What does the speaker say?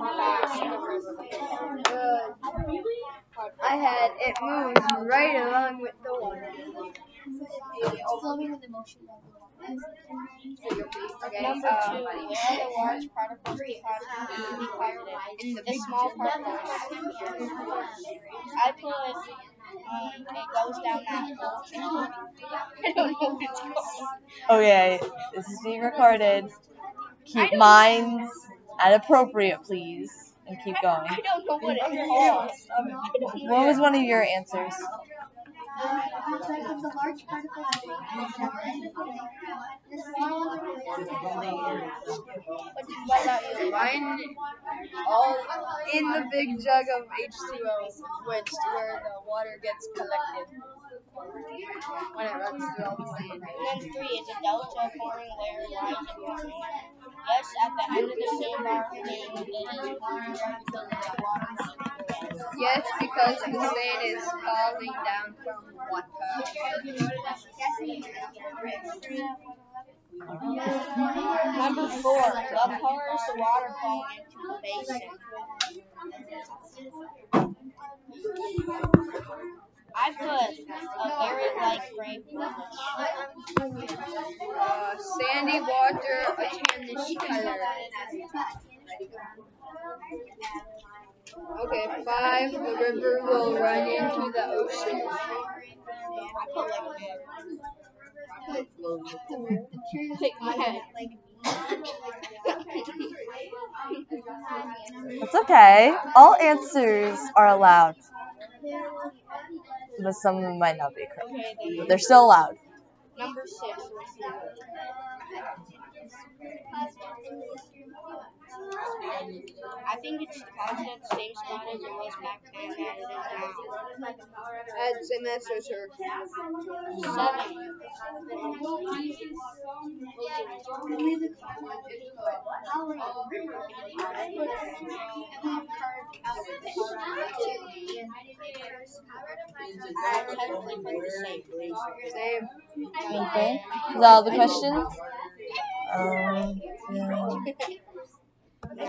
past the. I had it moves right along with the water. Flowing with emotion. Okay, Number two, the large particles deposited in the small particles? I put um, it goes down that hole. I don't know what it's called. Okay, this is being recorded. Keep minds at appropriate, please, and keep going. I don't know what it's. What was one of your answers? The large particles. The small ones What, what about you? Mine all in the big jug of H2O, which where the water gets collected when it runs through all the sand. And then three is a delta forming layer lies in between. Yes, at the end of the sandbar thing, it is formed until the water circulates. Yes, because the sand is falling down from water. Number four, what color is the water flowing into the basin? I put a very light gray bluish. Uh, sandy water, a tannish color. Okay, five, the river will run into the ocean. I put like this. Shake my head. It's okay. All answers are allowed. But some of them might not be correct. But they're still allowed. number six. Think it's deposited at the same spot as it was back then as it is now. At same answer, sir. Seven. I technically put the same. Same. Okay. Is that all the questions? Um, yeah.